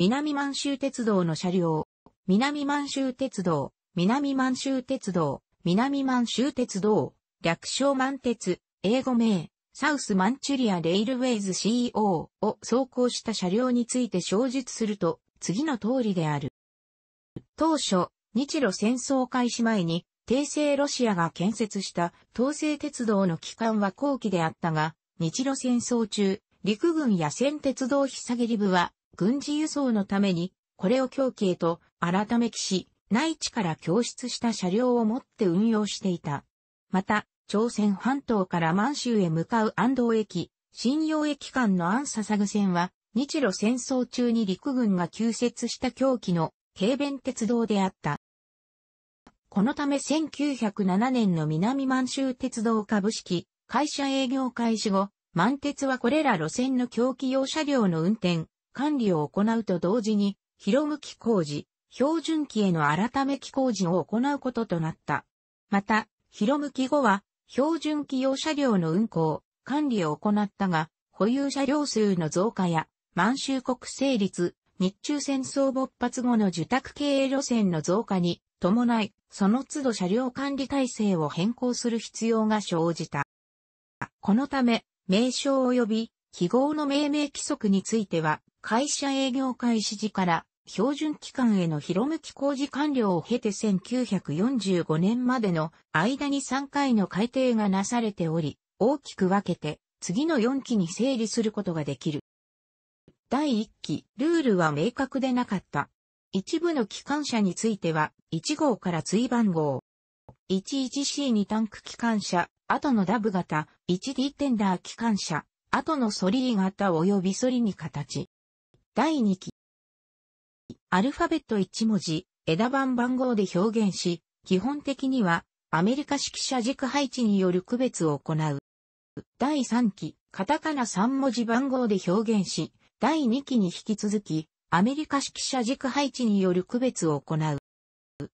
南満州鉄道の車両。南満州鉄道、南満州鉄道、南満州鉄道、略称満鉄、英語名、サウスマンチュリアレイルウェイズ CO を走行した車両について詳述すると、次の通りである。当初、日露戦争開始前に、帝政ロシアが建設した東西鉄道の機関は後期であったが、日露戦争中、陸軍や戦鉄道引下げり部は、軍事輸送のために、これを狂気へと、改め騎士、内地から供出した車両を持って運用していた。また、朝鮮半島から満州へ向かう安藤駅、新洋駅間の安佐佐線は、日露戦争中に陸軍が旧設した狂気の軽便鉄道であった。このため1907年の南満州鉄道株式会社営業開始後、満鉄はこれら路線の狂気用車両の運転、管理を行うと同時に、広向き工事、標準機への改め機工事を行うこととなった。また、広向き後は、標準機用車両の運行、管理を行ったが、保有車両数の増加や、満州国成立、日中戦争勃発後の受託経営路線の増加に伴い、その都度車両管理体制を変更する必要が生じた。このため、名称及び記号の命名規則については、会社営業開始時から標準機関への広向き工事完了を経て1945年までの間に3回の改定がなされており、大きく分けて次の4期に整理することができる。第1期、ルールは明確でなかった。一部の機関車については、1号から追番号。11C2 タンク機関車、後のダブ型、1D テンダー機関車、後のソリリ型及びソリに形。第2期。アルファベット1文字、枝番番号で表現し、基本的にはアメリカ式車軸配置による区別を行う。第3期、カタカナ3文字番号で表現し、第2期に引き続き、アメリカ式車軸配置による区別を行う。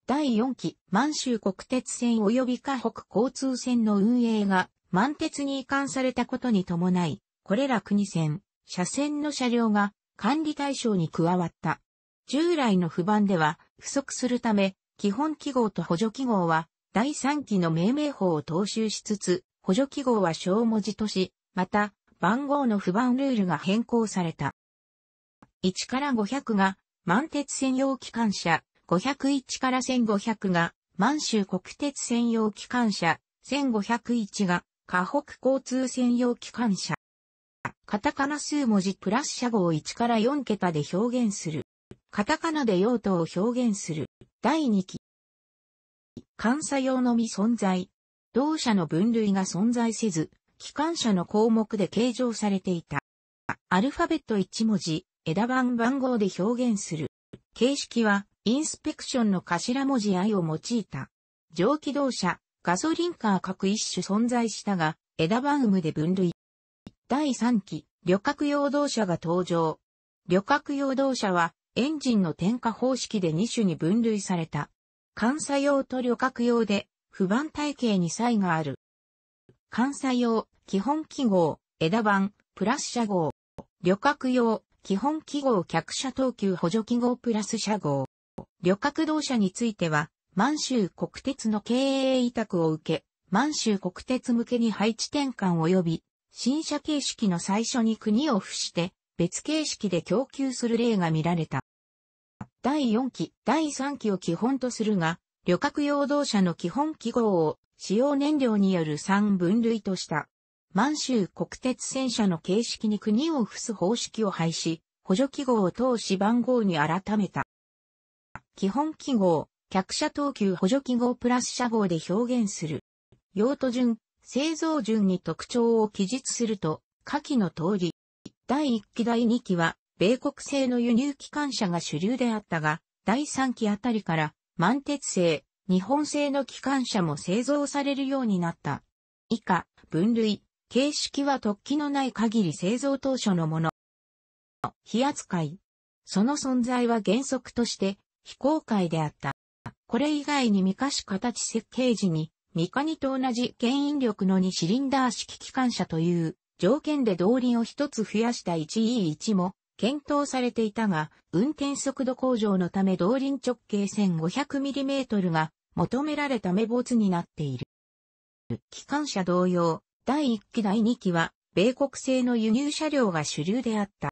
第4期、満州国鉄線及び河北交通線の運営が満鉄に移管されたことに伴い、これら国線、車線の車両が管理対象に加わった。従来の不番では不足するため、基本記号と補助記号は第3期の命名法を踏襲しつつ、補助記号は小文字とし、また番号の不番ルールが変更された。1から500が満鉄専用機関車、501から1500が満州国鉄専用機関車、1501が河北交通専用機関車。カタカナ数文字プラス車号1から4桁で表現する。カタカナで用途を表現する。第2期。監査用のみ存在。同社の分類が存在せず、機関車の項目で計上されていた。アルファベット1文字、枝番番号で表現する。形式は、インスペクションの頭文字 I を用いた。蒸気動車、ガソリンカー各一種存在したが、枝番組で分類。第3期、旅客用動車が登場。旅客用動車は、エンジンの点火方式で2種に分類された。監査用と旅客用で、不番体系に差異がある。監査用、基本記号、枝番、プラス車号。旅客用、基本記号客車等級補助記号プラス車号。旅客動車については、満州国鉄の経営委託を受け、満州国鉄向けに配置転換及び、新車形式の最初に国を付して、別形式で供給する例が見られた。第4期、第3期を基本とするが、旅客用動車の基本記号を使用燃料による3分類とした。満州国鉄戦車の形式に国を付す方式を廃し、補助記号を通し番号に改めた。基本記号、客車等級補助記号プラス車号で表現する。用途順、製造順に特徴を記述すると、下記の通り。第1期第2期は、米国製の輸入機関車が主流であったが、第3期あたりから、満鉄製、日本製の機関車も製造されるようになった。以下、分類、形式は突起のない限り製造当初のもの。非扱い。その存在は原則として非公開であった。これ以外に未可視形設計時に、未可にと同じ牽引力の2シリンダー式機関車という条件で動輪を一つ増やした 1E1 も検討されていたが、運転速度向上のため動輪直径 1500mm が求められため没になっている。機関車同様、第1期第2期は、米国製の輸入車両が主流であった。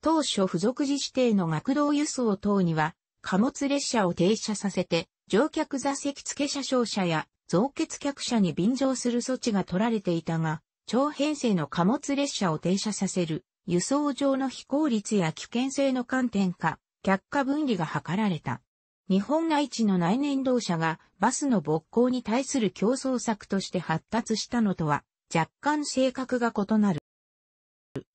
当初付属時指定の学童輸送等には、貨物列車を停車させて、乗客座席付け車掌車や増欠客車に便乗する措置が取られていたが、長編成の貨物列車を停車させる、輸送上の非効率や危険性の観点か、却下分離が図られた。日本内地の内燃動車がバスの勃興に対する競争策として発達したのとは若干性格が異なる。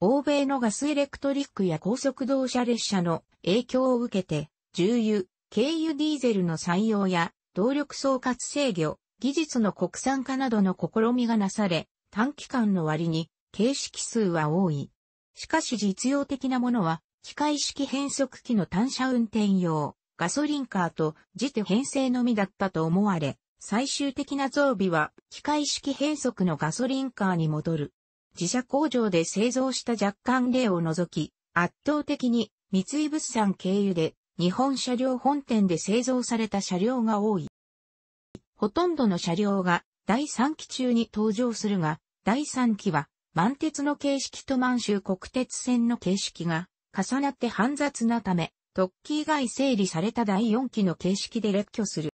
欧米のガスエレクトリックや高速動車列車の影響を受けて、重油、軽油ディーゼルの採用や動力総括制御、技術の国産化などの試みがなされ、短期間の割に形式数は多い。しかし実用的なものは、機械式変速機の単車運転用、ガソリンカーと自手編成のみだったと思われ、最終的な増備は機械式変速のガソリンカーに戻る。自社工場で製造した若干例を除き、圧倒的に三井物産経由で日本車両本店で製造された車両が多い。ほとんどの車両が第3期中に登場するが、第3期は満鉄の形式と満州国鉄線の形式が重なって煩雑なため、特記以外整理された第4期の形式で列挙する。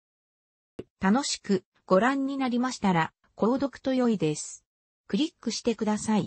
楽しくご覧になりましたら、購読と良いです。クリックしてください。